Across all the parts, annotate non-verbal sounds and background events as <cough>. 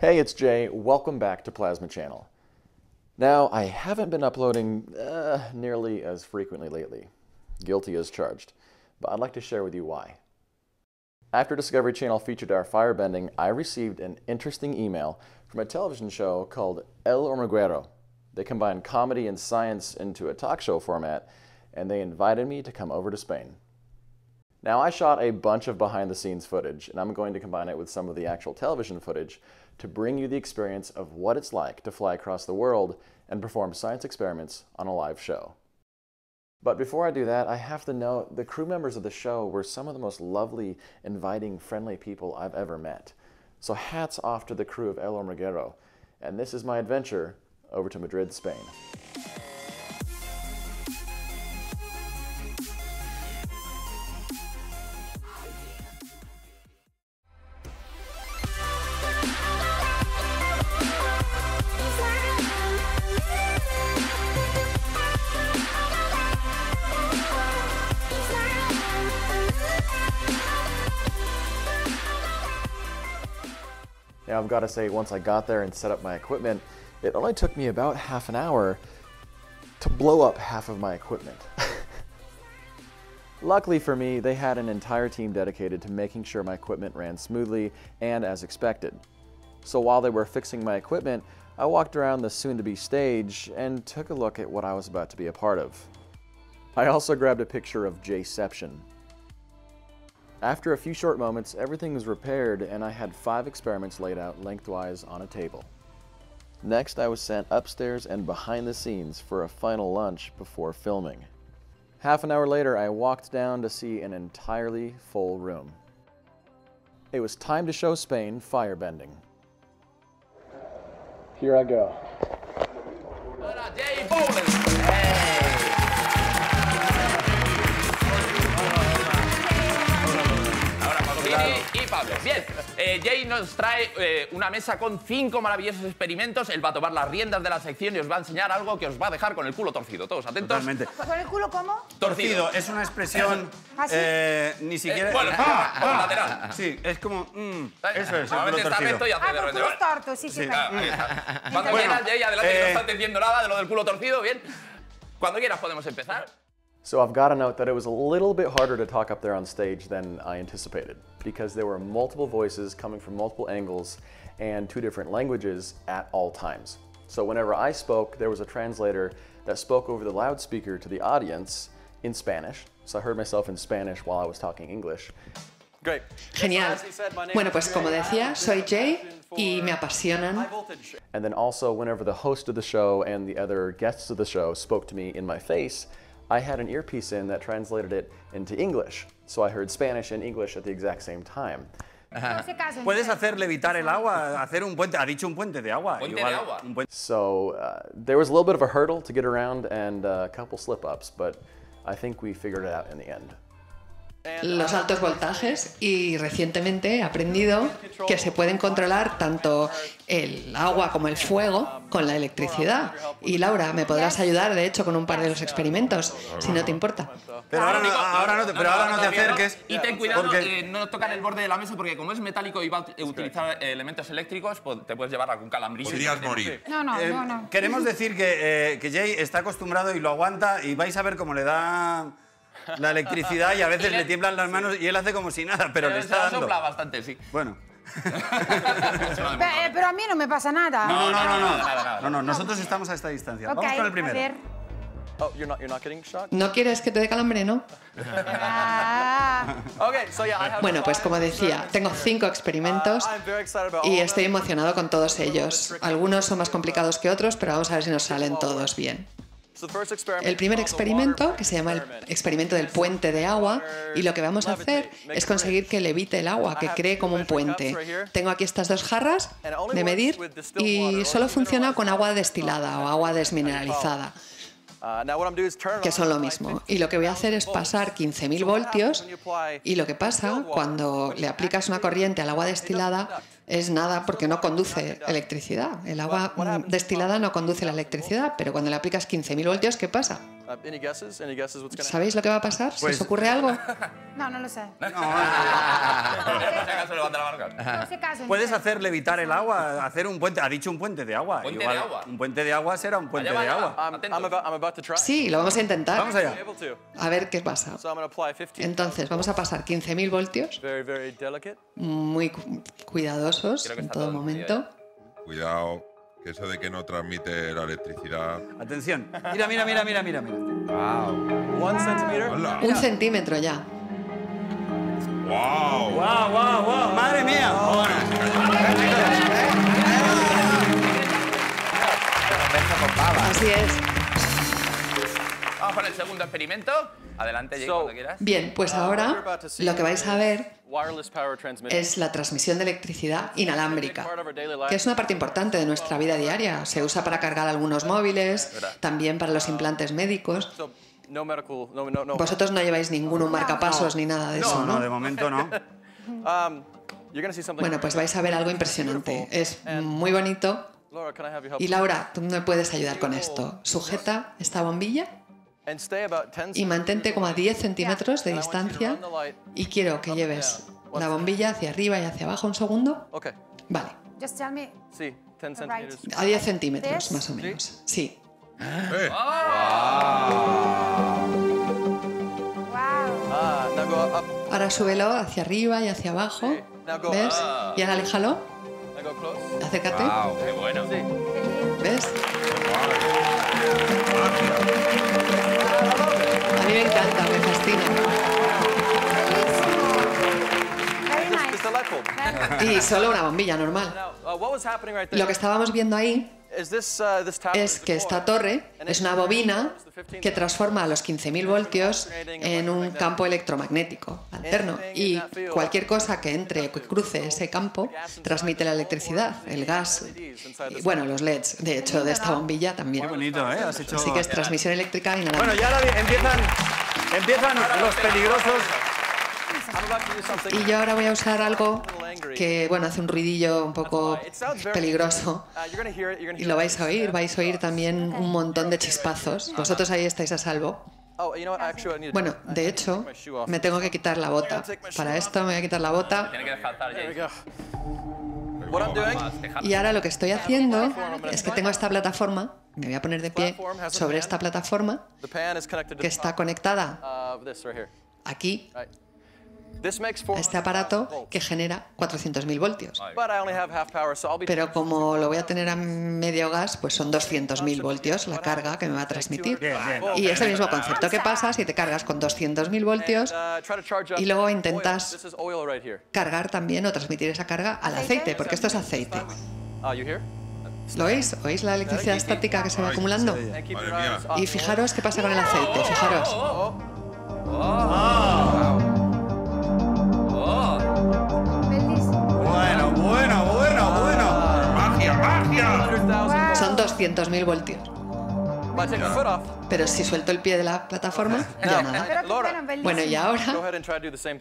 Hey, it's Jay. Welcome back to Plasma Channel. Now, I haven't been uploading uh, nearly as frequently lately. Guilty as charged. But I'd like to share with you why. After Discovery Channel featured our firebending, I received an interesting email from a television show called El Hormiguero. They combined comedy and science into a talk show format, and they invited me to come over to Spain. Now, I shot a bunch of behind the scenes footage, and I'm going to combine it with some of the actual television footage to bring you the experience of what it's like to fly across the world and perform science experiments on a live show. But before I do that, I have to note the crew members of the show were some of the most lovely, inviting, friendly people I've ever met. So hats off to the crew of El Hormiguero. And this is my adventure over to Madrid, Spain. Now, I've got to say, once I got there and set up my equipment, it only took me about half an hour to blow up half of my equipment. <laughs> Luckily for me, they had an entire team dedicated to making sure my equipment ran smoothly and as expected. So while they were fixing my equipment, I walked around the soon-to-be stage and took a look at what I was about to be a part of. I also grabbed a picture of Jayception, after a few short moments, everything was repaired and I had five experiments laid out lengthwise on a table. Next, I was sent upstairs and behind the scenes for a final lunch before filming. Half an hour later, I walked down to see an entirely full room. It was time to show Spain firebending. Here I go. Pablo. Bien, eh, Jay nos trae eh, una mesa con cinco maravillosos experimentos. Él va a tomar las riendas de la sección y os va a enseñar algo que os va a dejar con el culo torcido. Todos atentos. Totalmente. ¿Con el culo cómo? Torcido es una expresión ¿Ah, sí? eh, ni siquiera. Eh, bueno, Ah, lateral. Sí, es como. mm, eso es, el Normalmente culo está recto y torcido. hace Ah, de repente. culos tortos, sí, sí. Sí. Ah, ahí está. Cuando Bueno, quieras, Jay, adelante, que no eh, está entendiendo nada de lo del culo torcido. Bien. Cuando quieras podemos empezar. So I've got to note that it was a little bit harder to talk up there on stage than I anticipated because there were multiple voices coming from multiple angles and two different languages at all times. So whenever I spoke, there was a translator that spoke over the loudspeaker to the audience in Spanish. So I heard myself in Spanish while I was talking English. Great. Genial. Bueno, pues como decía, soy Jay y me apasionan. And then also, whenever the host of the show and the other guests of the show spoke to me in my face, I had an earpiece in that translated it into English. So I heard Spanish and English at the exact same time. No se casen. Puedes hacer levitar el agua, hacer un puente. Ha dicho un puente de agua. Puente de agua. un puente- So uh, there was a little bit of a hurdle to get around and uh, a couple slip ups, but I think we figured it out in the end. Los altos voltajes y recientemente he aprendido que se pueden controlar tanto el agua como el fuego con la electricidad. Y Laura, me podrás ayudar, de hecho, con un par de los experimentos, si no te importa. Pero ahora no, ahora no te, pero ahora no te acerques. Y ten cuidado porque- eh, no tocar el borde de la mesa porque como es metálico y va a utilizar eh, elementos eléctricos, pues, te puedes llevar algún calambrillo. Podrías morir. No, no, Eh, no, no. Queremos decir que, eh, que Jay está acostumbrado y lo aguanta y vais a ver cómo le da la electricidad y a veces le tiemblan las manos y él hace como si nada, pero le está dando. sopla bastante, sí. Bueno. <laughs> Eh, pero a mí no me pasa nada. No, no, no, no. No, no, nosotros estamos a esta distancia. Vamos con el a primero. ver. Oh, you're not, you're not getting shocked? ¿No quieres que te dé calambre, no? Ah, Okay, so yeah, I have Bueno, pues como decía, tengo cinco experimentos I'm very excited about y estoy emocionado con todos ellos. Algunos son más complicados que otros, pero vamos a ver si nos salen todos bien. El primer experimento, que se llama el experiment. experimento del puente de agua, y lo que vamos a hacer es conseguir que levite el agua, que cree como un puente. Tengo aquí estas dos jarras de medir y solo funciona con agua destilada o agua desmineralizada, que on son lo mismo. Y lo que voy a hacer es pasar 15.000 voltios y lo que pasa cuando le aplicas una corriente al agua destilada es nada porque no conduce electricidad. El agua destilada no conduce la electricidad, pero cuando le aplicas 15.000 voltios, ¿qué pasa? Uh, any guesses? Any guesses what's going to ¿Sabéis lo que va a pasar? ¿Se Pues- os ocurre algo? No, no lo sé. No sé caso. Puedes hacer levitar el agua, hacer un puente. Ha dicho un puente de agua. ¿Puente Igual, de agua? Un puente de agua será un puente de agua. Sí, lo vamos a intentar. Vamos allá. A ver qué pasa. So I'm going to apply 15. Entonces, vamos a pasar 15.000 voltios, Very, very delicate. muy cu- cuidadosos en todo momento. Cuidado, que eso de que no transmite la electricidad. Atención. Mira, mira, mira, mira, mira. mira. One centimeter. ¡Hala! Un centímetro ya. ¡Wow! ¡Guau, guau, guau! ¡Madre mía! Así es. Vamos con el segundo experimento. Adelante, Jake, So- cuando quieras. Bien, pues ahora lo que vais a ver Wireless power transmission. es la transmisión de electricidad inalámbrica, que es una parte importante de nuestra vida diaria. Se usa para cargar algunos móviles, también para los implantes médicos. Vosotros no lleváis ningún marcapasos ni nada de eso, No, no, de momento no. <laughs> Um, you're going to see something. Bueno, pues vais a ver algo impresionante. Es muy bonito. Y Laura, tú me puedes ayudar con esto. Sujeta esta bombilla y mantente como a 10 centímetros de distancia. Y quiero que lleves la bombilla hacia arriba y hacia abajo un segundo. Vale, Just tell me. See, 10 Right. centimeters. a 10 centímetros más o menos. Sí. ¡Eh! Wow. Ah. Ahora súbelo hacia arriba y hacia abajo. ¿Ves? Y ahora aléjalo. Now go close. Acércate. Qué bueno. A mí me encanta, me fascina. Y solo una bombilla normal. Now, what was happening right there? Lo que estábamos viendo ahí Uh, es a que esta torre es una bobina que transforma los 15.000 voltios en un campo electromagnético alterno y cualquier cosa que entre o que cruce ese campo transmite la electricidad, el gas y bueno, los LEDs, de hecho, de esta bombilla Qué también. bonito, ¿eh? Has hecho... Así que es transmisión eléctrica Bueno, inalámbrica. ya ahora empiezan, empiezan los peligrosos. Y yo ahora voy a usar algo que, bueno, hace un ruidillo un poco peligroso. Y lo vais a oír, vais a oír también un montón de chispazos. Vosotros ahí estáis a salvo. Bueno, de hecho, me tengo que quitar la bota. Para esto me voy a quitar la bota. Y ahora lo que estoy haciendo es que tengo esta plataforma, me voy a poner de pie sobre esta plataforma que está conectada aquí a 400 este aparato que genera 400.000 voltios. But I only have half power, so I'll be Pero como lo voy a tener a medio gas, pues son 200.000 voltios la carga que me va a transmitir. Bien, bien. Y es el mismo concepto. ¿Qué pasa si te cargas con 200.000 voltios Uh, try to charge up y luego intentas- cargar también o transmitir esa carga al aceite? Porque esto es aceite. Oh, you hear? ¿Lo oís? ¿Oís la electricidad estática que se va acumulando? Y fijaros qué pasa con el aceite, fijaros. Son 200.000 voltios. Pero si suelto el pie de la plataforma, ya nada. Bueno, y go ahora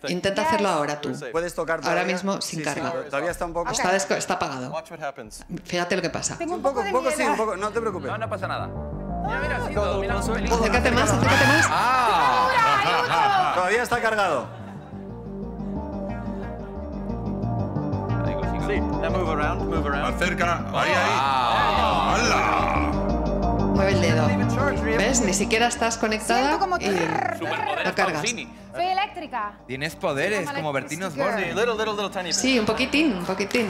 intenta hacerlo ahora tú. Puedes tocar Ahora mismo sin carga. todavía está un poco... Está, está apagado. Fíjate lo que pasa. Tengo Un poco, un poco sí, un poco. No te preocupes. No, no pasa nada. Mira, mira, sí, todo, mira, un pelín. Acércate más, acércate más. <laughs> Todavía está cargado. Now move around, move around. Acerca. Ahí, ahí. ¡Hala! Mueve el dedo. ¿Ves? Ni siquiera estás conectada Siento como y lo cargas. Soy eléctrica. Tienes poderes como Bertino Osborne. Little, little, little tiny bit. Sí, un poquitín, un poquitín.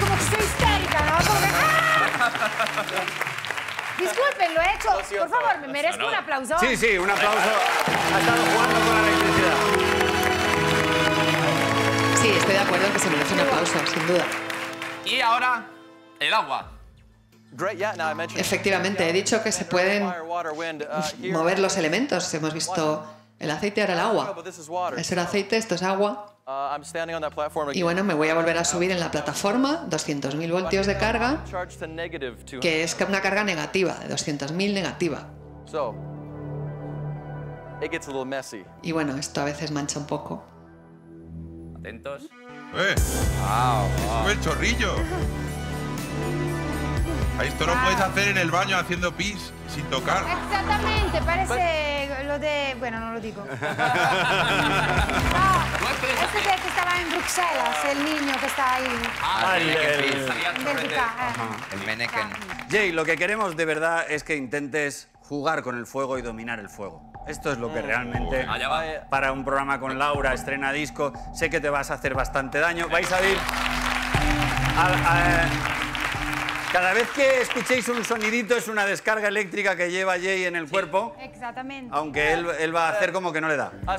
Como que soy histérica, ¿no? Como que... <laughs> ¡Ah! Disculpen, lo he hecho. Por favor, me merezco un aplauso. Sí, sí, un aplauso. Ha estado jugando con la electricidad. Sí, estoy de acuerdo en que se merece un aplauso, sin duda. Y ahora, el agua. Efectivamente, he dicho que se pueden. Uh, <laughs> mover los elementos. Hemos visto el aceite, ahora el agua. but this is water. Es el aceite, esto es agua. Uh, Y bueno, me voy a volver a subir en la plataforma, 200.000 voltios de carga, Charge to negative 200. que es una carga negativa, de 200.000 negativa. Y bueno, esto a veces mancha un poco. Atentos. ¡Eh! ¡Sube el chorrillo! Esto lo puedes hacer en el baño haciendo pis sin tocar. Exactamente, parece lo de... Bueno, no lo digo. <laughs> Ah, este que que estaba en Bruselas, el niño que está ahí. Ah, el- que el- sí, salía En el chorrete. Bélgica. El Meneken. Jay, lo que queremos de verdad es que intentes jugar con el fuego y dominar el fuego. Esto es lo que realmente, Allá va. para un programa con Laura, estrena disco, sé que te vas a hacer bastante daño. Vais a a- cada vez que escuchéis un sonidito es una descarga eléctrica que lleva Jay en el cuerpo, Exactamente. aunque él, él va a hacer como que no le da. That Y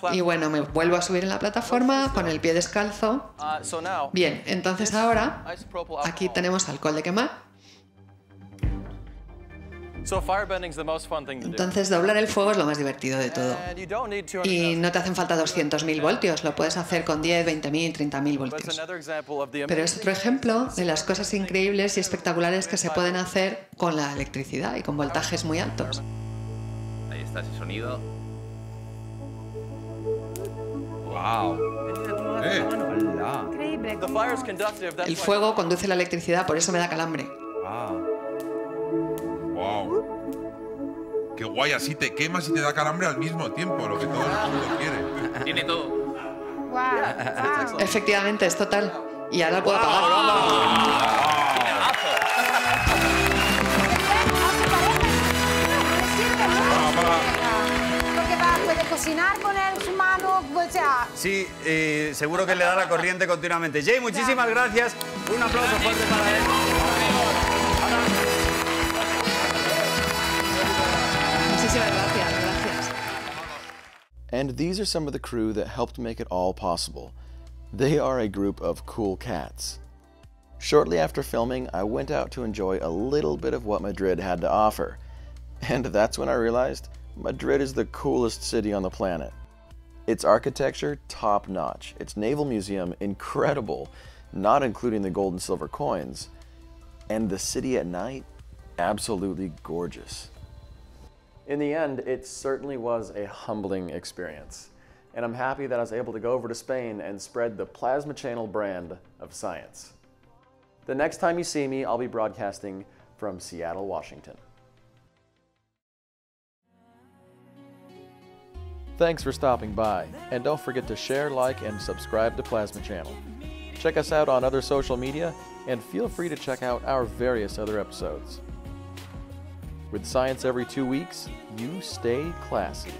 platform. bueno, me vuelvo a subir en la plataforma con el pie descalzo. Now, Bien, entonces ahora aquí alcohol. tenemos alcohol de quemar. Entonces doblar el fuego es lo más divertido de todo. And you don't need 200 Y no te hacen falta 200.000 voltios, lo puedes hacer con 10, 20.000, 30.000 But it's voltios. another example of the Pero es otro ejemplo de las cosas increíbles y espectaculares que se pueden hacer con la electricidad y con voltajes muy altos. Ahí está ese sonido. Wow. Eh, El fuego conduce la electricidad, por eso me da calambre. Wow. Wow. Qué guay, así te quemas y te da calambre al mismo tiempo, lo que todo el mundo quiere. Tiene todo. Wow, wow. Efectivamente, es total. Y ahora puedo apagar. Porque va, puede cocinar con él su mano, o sea, Sí, eh, seguro que le da la corriente continuamente. Jay, muchísimas gracias. Un aplauso fuerte para él. Muchísimas gracias, gracias. And these are some of the crew that helped make it all possible. They are a group of cool cats. Shortly after filming, I went out to enjoy a little bit of what Madrid had to offer. And that's when I realized Madrid is the coolest city on the planet. Its architecture, top notch. Its naval museum, incredible, not including the gold and silver coins. And the city at night, absolutely gorgeous. In the end, it certainly was a humbling experience. And I'm happy that I was able to go over to Spain and spread the Plasma Channel brand of science. The next time you see me, I'll be broadcasting from Seattle, Washington. Thanks for stopping by, and don't forget to share, like, and subscribe to Plasma Channel. Check us out on other social media, and feel free to check out our various other episodes. With science every two weeks, you stay classy.